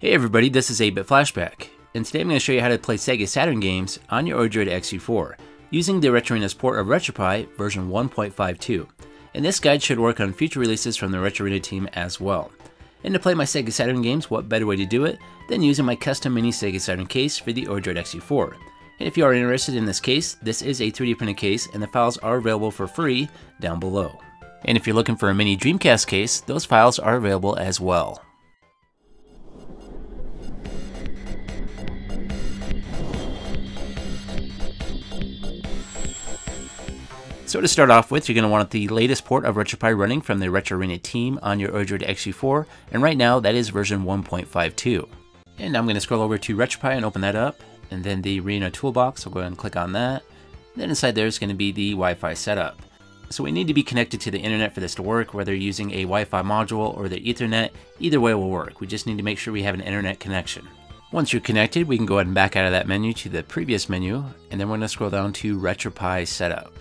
Hey everybody, this is 8-Bit Flashback, and today I'm going to show you how to play Sega Saturn games on your Odroid XU4 using the Retroarena's port of RetroPie version 1.52. And this guide should work on future releases from the Retroarena team as well. And to play my Sega Saturn games, what better way to do it than using my custom mini Sega Saturn case for the Odroid XU4. And if you are interested in this case, this is a 3D printed case and the files are available for free down below. And if you're looking for a mini Dreamcast case, those files are available as well. So to start off with, you're going to want the latest port of RetroPie running from the Retroarena team on your Odroid XU4, and right now that is version 1.52. And I'm going to scroll over to RetroPie and open that up, and then the Arena toolbox, I'll go ahead and click on that. Then inside there is going to be the Wi-Fi setup. So we need to be connected to the internet for this to work, whether using a Wi-Fi module or the Ethernet, either way will work. We just need to make sure we have an internet connection. Once you're connected, we can go ahead and back out of that menu to the previous menu, and then we're going to scroll down to RetroPie Setup.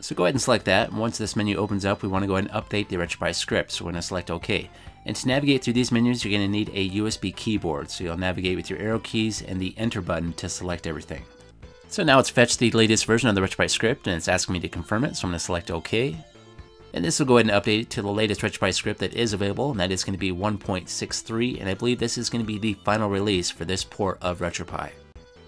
So go ahead and select that. Once this menu opens up, we want to go ahead and update the RetroPie script. So we're going to select OK. And to navigate through these menus, you're going to need a USB keyboard. So you'll navigate with your arrow keys and the enter button to select everything. So now it's fetched the latest version of the RetroPie script and it's asking me to confirm it. So I'm going to select OK. And this will go ahead and update it to the latest RetroPie script that is available, and that is going to be 1.63, and I believe this is going to be the final release for this port of RetroPie.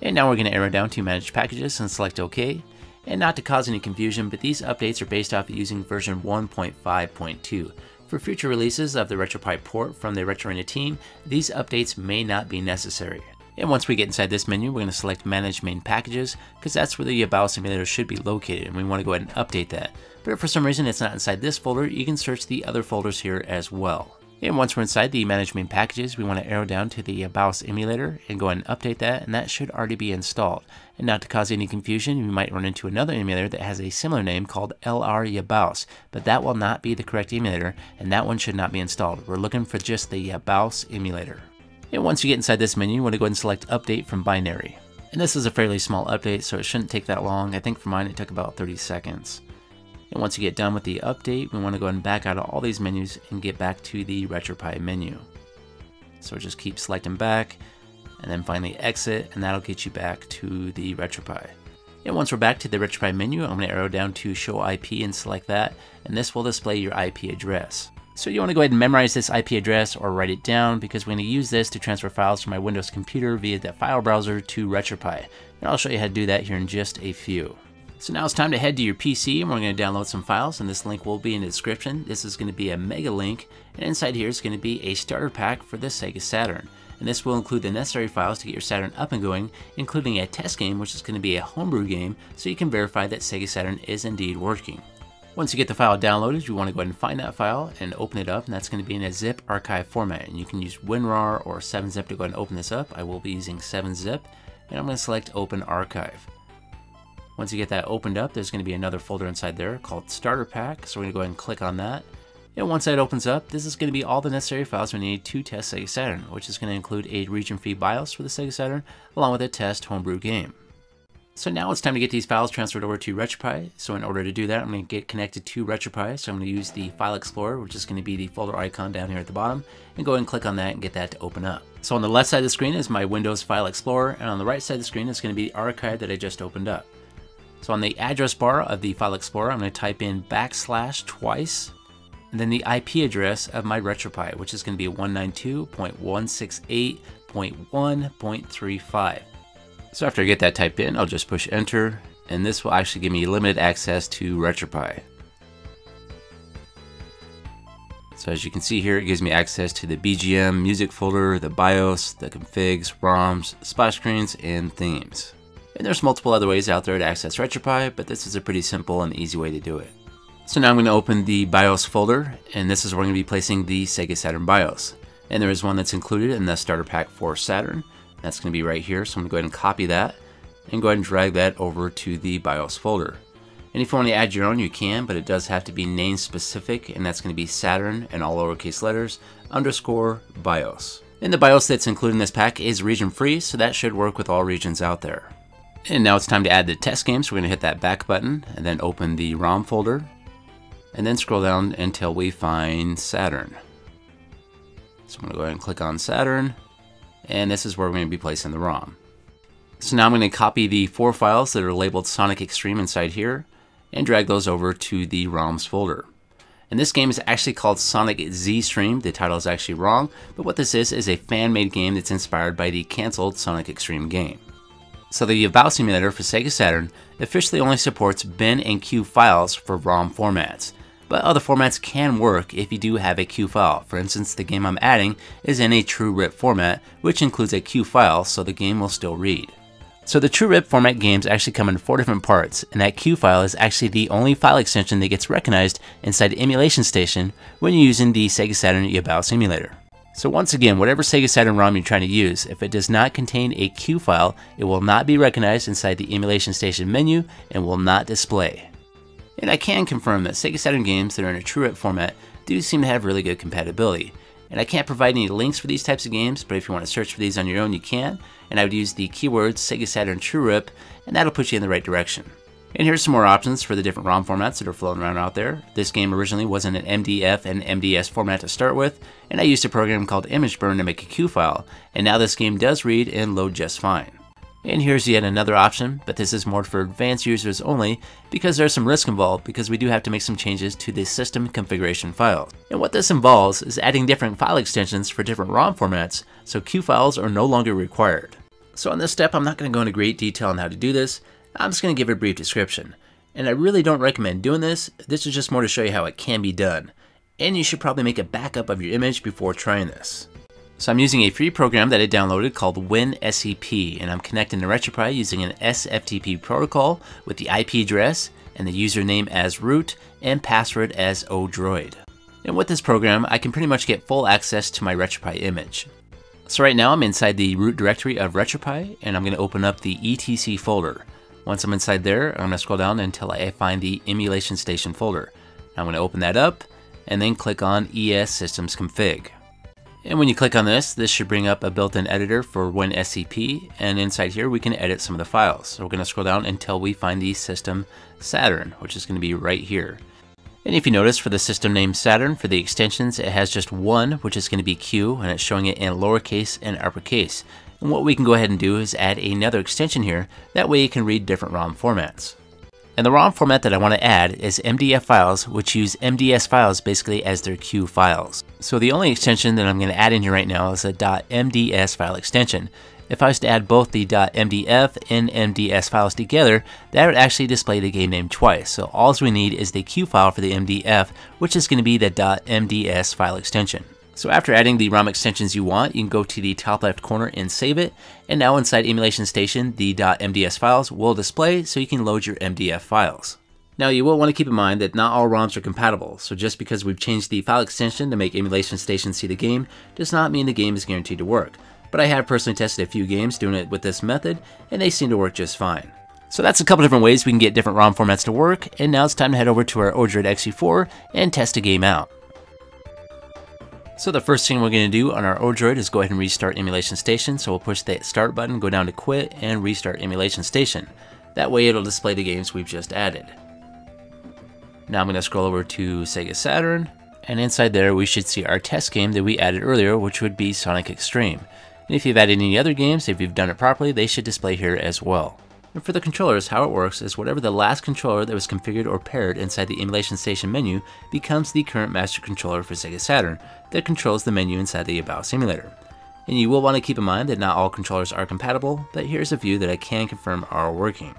And now we're going to arrow down to Manage Packages and select OK. And not to cause any confusion, but these updates are based off of using version 1.5.2. For future releases of the RetroPie port from the Retroarena team, these updates may not be necessary. And once we get inside this menu, we're going to select Manage Main Packages, because that's where the Yabause emulator should be located, and we want to go ahead and update that. But if for some reason it's not inside this folder, you can search the other folders here as well. And once we're inside the management Packages, we want to arrow down to the BIOS emulator and go ahead and update that, and that should already be installed. And not to cause any confusion, you might run into another emulator that has a similar name called LR Yabause, but that will not be the correct emulator, and that one should not be installed. We're looking for just the uh, Yabause emulator. And once you get inside this menu, you want to go ahead and select Update from Binary. And this is a fairly small update, so it shouldn't take that long. I think for mine it took about 30 seconds. And once you get done with the update, we want to go ahead and back out of all these menus and get back to the RetroPie menu. So just keep selecting back and then finally exit and that'll get you back to the RetroPie. And once we're back to the RetroPie menu, I'm going to arrow down to show IP and select that and this will display your IP address. So you want to go ahead and memorize this IP address or write it down because we're going to use this to transfer files from my Windows computer via the file browser to RetroPie. And I'll show you how to do that here in just a few. So now it's time to head to your PC and we're going to download some files and this link will be in the description. This is going to be a mega link and inside here is going to be a starter pack for the Sega Saturn. And this will include the necessary files to get your Saturn up and going, including a test game which is going to be a homebrew game so you can verify that Sega Saturn is indeed working. Once you get the file downloaded, you want to go ahead and find that file and open it up, and that's going to be in a zip archive format. And you can use WinRAR or 7-zip to go ahead and open this up. I will be using 7-zip, and I'm going to select Open Archive. Once you get that opened up, there's going to be another folder inside there called Starter Pack. So we're going to go ahead and click on that. And once that opens up, this is going to be all the necessary files we need to test Sega Saturn, which is going to include a region-free BIOS for the Sega Saturn, along with a test homebrew game. So now it's time to get these files transferred over to RetroPie. So in order to do that, I'm going to get connected to RetroPie. So I'm going to use the File Explorer, which is going to be the folder icon down here at the bottom, and go ahead and click on that and get that to open up. So on the left side of the screen is my Windows File Explorer, and on the right side of the screen is going to be the archive that I just opened up. So on the address bar of the File Explorer, I'm going to type in backslash twice, and then the IP address of my RetroPie, which is going to be 192.168.1.35. So after I get that typed in, I'll just push enter, and this will actually give me limited access to RetroPie. So as you can see here, it gives me access to the BGM music folder, the BIOS, the configs, ROMs, splash screens, and themes. And there's multiple other ways out there to access RetroPie, but this is a pretty simple and easy way to do it. So now I'm going to open the BIOS folder, and this is where I'm going to be placing the Sega Saturn BIOS. And there is one that's included in the starter pack for Saturn. That's going to be right here, so I'm going to go ahead and copy that, and go ahead and drag that over to the BIOS folder. And if you want to add your own, you can, but it does have to be name specific, and that's going to be Saturn and all lowercase letters, underscore BIOS. And the BIOS that's included in this pack is region free, so that should work with all regions out there. And now it's time to add the test game, so we're going to hit that back button and then open the ROM folder and then scroll down until we find Saturn. So I'm going to go ahead and click on Saturn and this is where we're going to be placing the ROM. So now I'm going to copy the four files that are labeled Sonic X-treme inside here, and drag those over to the ROMs folder. And this game is actually called Sonic Z-Treme. The title is actually wrong, but what this is is a fan-made game that's inspired by the cancelled Sonic X-treme game. So the Yabause emulator for Sega Saturn officially only supports bin and cue files for ROM formats, but other formats can work if you do have a cue file. For instance, the game I'm adding is in a true rip format, which includes a cue file, so the game will still read. So the True Rip format games actually come in four different parts, and that cue file is actually the only file extension that gets recognized inside the emulation station when you're using the Sega Saturn Yabause emulator. So once again, whatever Sega Saturn ROM you're trying to use, if it does not contain a cue file, it will not be recognized inside the emulation station menu and will not display. And I can confirm that Sega Saturn games that are in a True Rip format do seem to have really good compatibility. And I can't provide any links for these types of games, but if you want to search for these on your own, you can. And I would use the keywords Sega Saturn True Rip, and that'll put you in the right direction. And here's some more options for the different ROM formats that are floating around out there. This game originally was in an MDF and MDS format to start with, and I used a program called ImgBurn to make a cue file, and now this game does read and load just fine. And here's yet another option, but this is more for advanced users only because there's some risk involved because we do have to make some changes to the system configuration file. And what this involves is adding different file extensions for different ROM formats, so cue files are no longer required. So on this step, I'm not going to go into great detail on how to do this, I'm just going to give a brief description. And I really don't recommend doing this, this is just more to show you how it can be done. And you should probably make a backup of your image before trying this. So I'm using a free program that I downloaded called WinSCP, and I'm connecting to RetroPie using an SFTP protocol with the IP address and the username as root and password as odroid. And with this program, I can pretty much get full access to my RetroPie image. So right now I'm inside the root directory of RetroPie, and I'm going to open up the ETC folder. Once I'm inside there, I'm to scroll down until I find the emulation station folder. I'm going to open that up, and then click on ES Systems Config. And when you click on this, this should bring up a built-in editor for WinSCP, and inside here we can edit some of the files. So we're going to scroll down until we find the system Saturn, which is going to be right here. And if you notice for the system name Saturn, for the extensions, it has just one, which is going to be cue, and it's showing it in lowercase and uppercase. And what we can go ahead and do is add another extension here, that way you can read different ROM formats. And the ROM format that I want to add is MDF files, which use MDS files basically as their cue files. So the only extension that I'm going to add in here right now is a .mds file extension. If I was to add both the .mdf and MDS files together, that would actually display the game name twice. So all we need is the cue file for the MDF, which is going to be the .mds file extension. So after adding the ROM extensions you want, you can go to the top left corner and save it. And now inside Emulation Station, the .mds files will display so you can load your MDF files. Now you will want to keep in mind that not all ROMs are compatible, so just because we've changed the file extension to make Emulation Station see the game does not mean the game is guaranteed to work. But I have personally tested a few games doing it with this method, and they seem to work just fine. So that's a couple different ways we can get different ROM formats to work, and now it's time to head over to our Odroid XU4 and test a game out. So the first thing we're going to do on our Odroid is go ahead and restart Emulation Station. So we'll push the start button, go down to quit, and restart Emulation Station. That way it'll display the games we've just added. Now I'm going to scroll over to Sega Saturn, and inside there we should see our test game that we added earlier, which would be Sonic X-treme. And if you've added any other games, if you've done it properly, they should display here as well. And for the controllers, how it works is whatever the last controller that was configured or paired inside the emulation station menu becomes the current master controller for Sega Saturn that controls the menu inside the Yabause emulator. And you will want to keep in mind that not all controllers are compatible, but here's a few that I can confirm are working.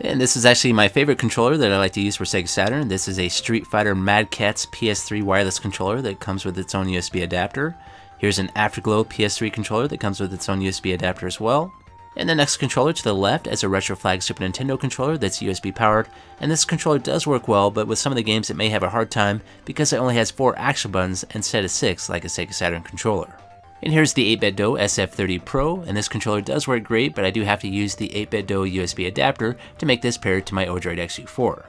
And this is actually my favorite controller that I like to use for Sega Saturn. This is a Street Fighter Mad Catz PS3 wireless controller that comes with its own USB adapter. Here's an Afterglow PS3 controller that comes with its own USB adapter as well. And the next controller to the left is a Retroflag Super Nintendo controller that's USB powered, and this controller does work well, but with some of the games it may have a hard time because it only has 4 action buttons instead of 6 like a Sega Saturn controller. And here's the 8BitDo SF30 Pro, and this controller does work great, but I do have to use the 8BitDo USB adapter to make this paired to my Odroid XU4.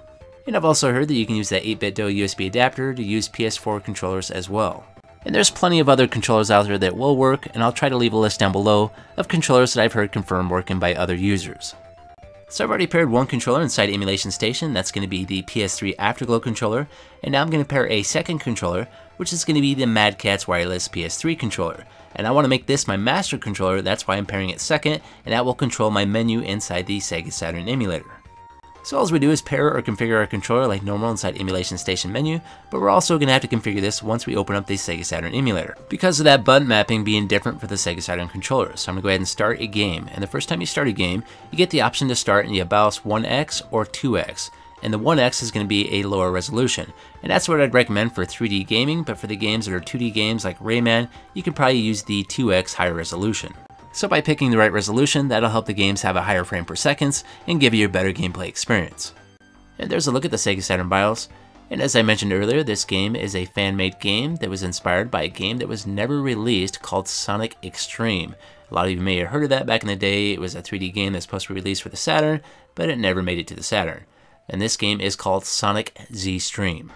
And I've also heard that you can use that 8BitDo USB adapter to use PS4 controllers as well. And there's plenty of other controllers out there that will work, and I'll try to leave a list down below of controllers that I've heard confirmed working by other users. So I've already paired one controller inside Emulation Station, that's going to be the PS3 Afterglow controller, and now I'm going to pair a second controller, which is going to be the Mad Catz Wireless PS3 controller. and I want to make this my master controller, that's why I'm pairing it second, and that will control my menu inside the Sega Saturn emulator. So all we do is pair or configure our controller like normal inside Emulation Station menu, but we're also going to have to configure this once we open up the Sega Saturn emulator, because of that button mapping being different for the Sega Saturn controller. So I'm going to go ahead and start a game, and the first time you start a game, you get the option to start in the Yabause 1X or 2X, and the 1X is going to be a lower resolution. And that's what I'd recommend for 3D gaming, but for the games that are 2D games like Rayman, you can probably use the 2X higher resolution. So by picking the right resolution, that'll help the games have a higher frame per seconds and give you a better gameplay experience. And there's a look at the Sega Saturn BIOS, and as I mentioned earlier, this game is a fan-made game that was inspired by a game that was never released called Sonic X-treme. A lot of you may have heard of that back in the day. It was a 3D game that's supposed to be released for the Saturn, but it never made it to the Saturn. And this game is called Sonic Z-Treme.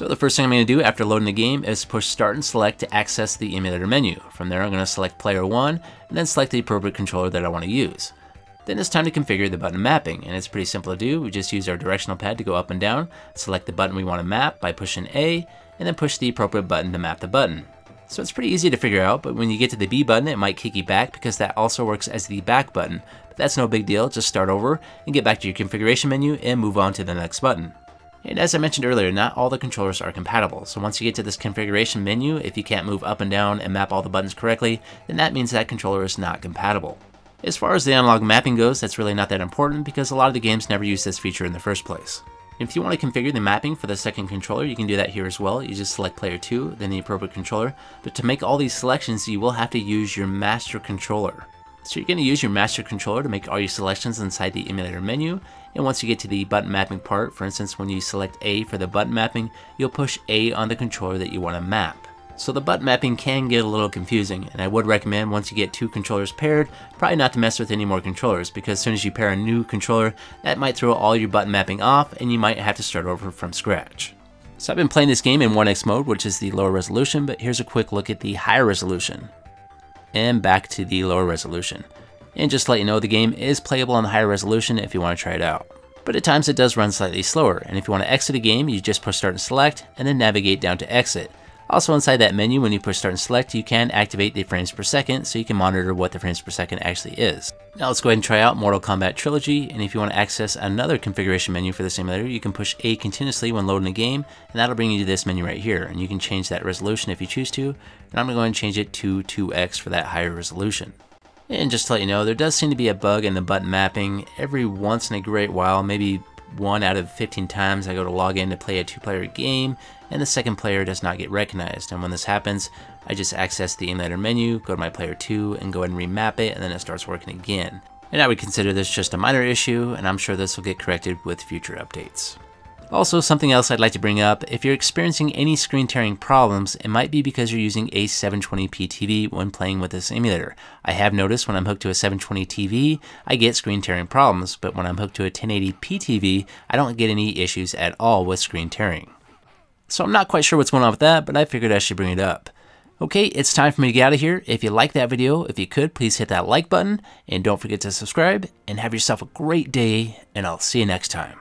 So the first thing I'm going to do after loading the game is push start and select to access the emulator menu. From there I'm going to select player 1 and then select the appropriate controller that I want to use. Then it's time to configure the button mapping and it's pretty simple to do. We just use our directional pad to go up and down, select the button we want to map by pushing A and then push the appropriate button to map the button. So it's pretty easy to figure out, but when you get to the B button, it might kick you back because that also works as the back button. But that's no big deal, just start over and get back to your configuration menu and move on to the next button. And as I mentioned earlier, not all the controllers are compatible, so once you get to this configuration menu, if you can't move up and down and map all the buttons correctly, then that means that controller is not compatible. As far as the analog mapping goes, that's really not that important because a lot of the games never use this feature in the first place. If you want to configure the mapping for the second controller, you can do that here as well. You just select player 2, then the appropriate controller, but to make all these selections, you will have to use your master controller. So you're going to use your master controller to make all your selections inside the emulator menu, and once you get to the button mapping part, for instance when you select A for the button mapping, you'll push A on the controller that you want to map. So the button mapping can get a little confusing, and I would recommend once you get two controllers paired, probably not to mess with any more controllers, because as soon as you pair a new controller, that might throw all your button mapping off, and you might have to start over from scratch. So I've been playing this game in 1x mode, which is the lower resolution, but here's a quick look at the higher resolution and back to the lower resolution. And just to let you know, the game is playable on the higher resolution if you want to try it out. But at times it does run slightly slower, and if you want to exit a game, you just push start and select, and then navigate down to exit. Also inside that menu, when you push start and select, you can activate the frames per second, so you can monitor what the frames per second actually is. Now let's go ahead and try out Mortal Kombat Trilogy, and if you want to access another configuration menu for the simulator, you can push A continuously when loading a game, and that'll bring you to this menu right here, and you can change that resolution if you choose to, and I'm going to go ahead and change it to 2x for that higher resolution. And just to let you know, there does seem to be a bug in the button mapping every once in a great while, maybe one out of 15 times I go to log in to play a two-player game, and the second player does not get recognized. And when this happens, I just access the emulator menu, go to my player 2, and go ahead and remap it, and then it starts working again. And I would consider this just a minor issue, and I'm sure this will get corrected with future updates. Also, something else I'd like to bring up, if you're experiencing any screen tearing problems, it might be because you're using a 720p TV when playing with this emulator. I have noticed when I'm hooked to a 720 TV, I get screen tearing problems, but when I'm hooked to a 1080p TV, I don't get any issues at all with screen tearing. So I'm not quite sure what's going on with that, but I figured I should bring it up. Okay, it's time for me to get out of here. If you liked that video, if you could, please hit that like button, and don't forget to subscribe, and have yourself a great day, and I'll see you next time.